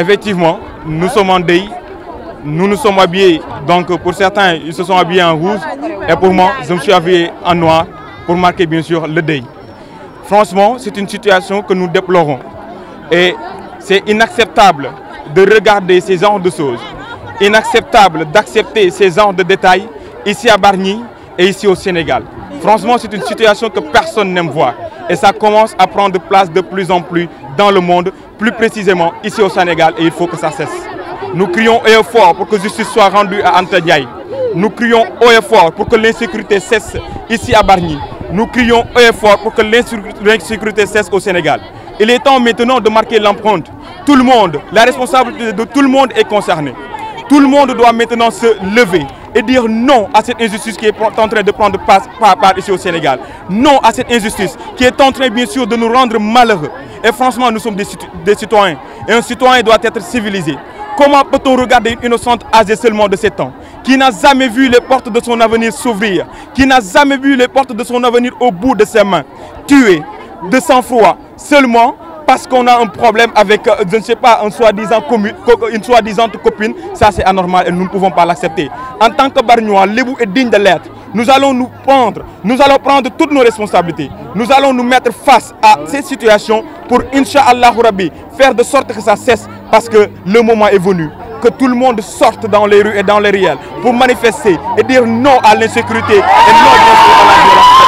Effectivement, nous sommes en deuil. Nous nous sommes habillés, donc pour certains, ils se sont habillés en rouge. Et pour moi, je me suis habillé en noir pour marquer bien sûr le deuil. Franchement, c'est une situation que nous déplorons. Et c'est inacceptable de regarder ces genres de choses. Inacceptable d'accepter ces genres de détails ici à Bargny et ici au Sénégal. Franchement, c'est une situation que personne n'aime voir. Et ça commence à prendre place de plus en plus dans le monde, plus précisément ici au Sénégal, et il faut que ça cesse. Nous crions haut et fort pour que justice soit rendue à Anta Diaye. Nous crions haut et fort pour que l'insécurité cesse ici à Bargny. Nous crions haut et fort pour que l'insécurité cesse au Sénégal. Il est temps maintenant de marquer l'empreinte. Tout le monde, la responsabilité de tout le monde est concernée. Tout le monde doit maintenant se lever et dire non à cette injustice qui est en train de prendre part, ici au Sénégal. Non à cette injustice qui est en train bien sûr de nous rendre malheureux. Et franchement, nous sommes des, des citoyens. Et un citoyen doit être civilisé. Comment peut-on regarder une innocente âgée seulement de 7 ans, qui n'a jamais vu les portes de son avenir s'ouvrir, qui n'a jamais vu les portes de son avenir au bout de ses mains, tuée de sang-froid, seulement parce qu'on a un problème avec, je ne sais pas, un une soi-disant copine, ça c'est anormal et nous ne pouvons pas l'accepter. En tant que Bargnois, Lebou est digne de l'être. Nous allons nous prendre, nous allons prendre toutes nos responsabilités. Nous allons nous mettre face à ces situations pour, Inch'Allah Rabbi, faire de sorte que ça cesse parce que le moment est venu. Que tout le monde sorte dans les rues et dans les réels pour manifester et dire non à l'insécurité et non à la violence.